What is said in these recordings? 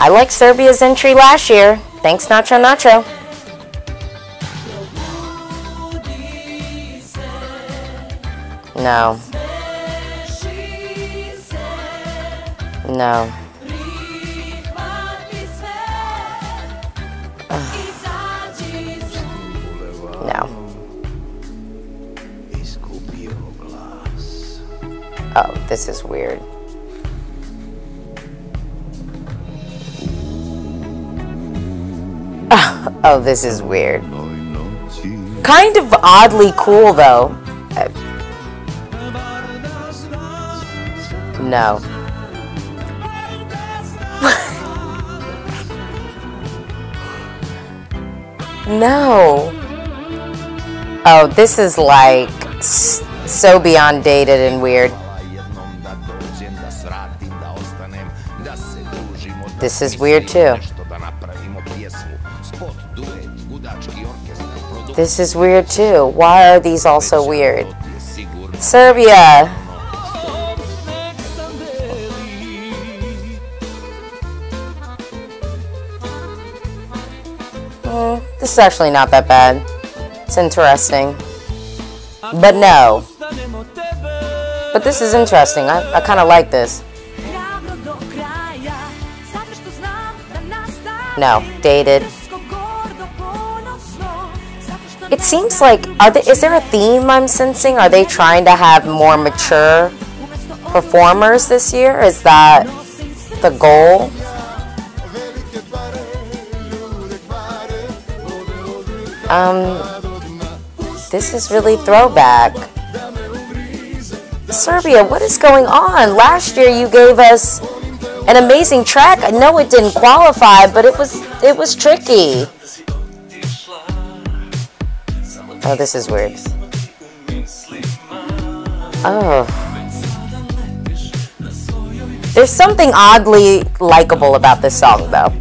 I like Serbia's entry last year. Thanks, Nacho Nacho. No. No. No. Oh, this is weird. Oh, this is weird. Kind of oddly cool, though. No. no. Oh, this is like so beyond dated and weird. This is weird too. This is weird too. Why are these all so weird? Serbia. Mm, this is actually not that bad. It's interesting. But no. But this is interesting. I, I kind of like this. No, dated. It seems like are is there a theme I'm sensing? Are they trying to have more mature performers this year? Is that the goal? Um, this is really throwback. Serbia, what is going on? Last year you gave us an amazing track. I know it didn't qualify, but it was it was tricky. Oh, this is weird. Oh. There's something oddly likable about this song, though.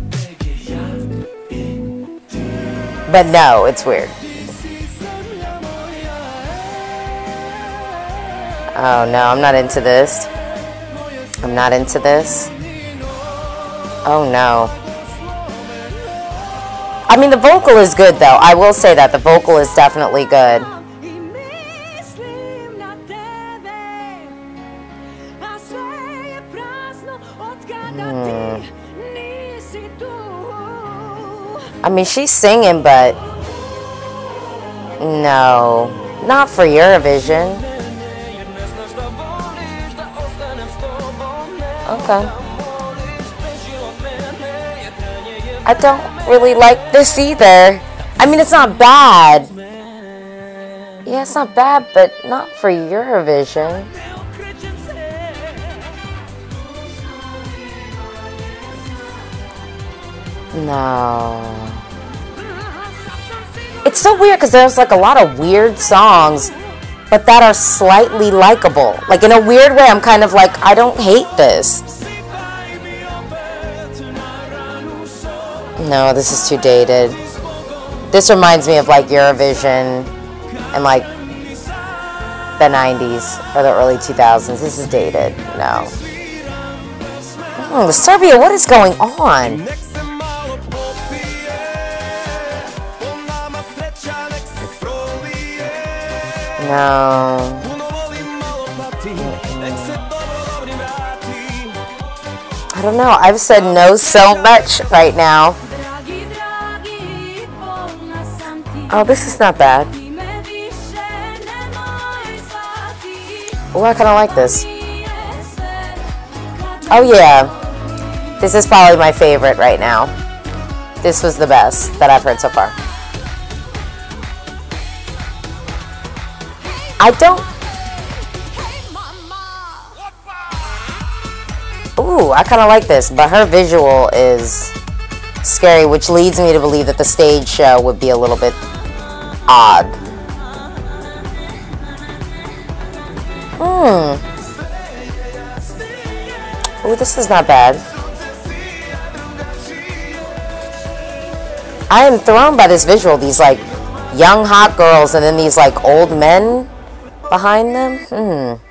But no, it's weird. Oh no, I'm not into this. I'm not into this. Oh no. I mean, the vocal is good though. I will say that. The vocal is definitely good. Hmm. I mean, she's singing, but no, not for Eurovision. Okay. I don't really like this either. I mean, it's not bad. Yeah, it's not bad, but not for Eurovision. No. It's so weird because there's like a lot of weird songs, but that are slightly likable. Like in a weird way, I'm kind of like, I don't hate this. No, this is too dated. This reminds me of like Eurovision and like the 90s or the early 2000s. This is dated. No. Hmm, Serbia, what is going on? No. I don't know. I've said no so much right now. Oh, this is not bad. Oh, I kind of like this. Oh, yeah. This is probably my favorite right now. This was the best that I've heard so far. I don't. Ooh, I kind of like this, but her visual is scary, which leads me to believe that the stage show would be a little bit odd. Hmm. Ooh, this is not bad. I am thrown by this visual. These like young hot girls and then these like old men behind them. Hmm.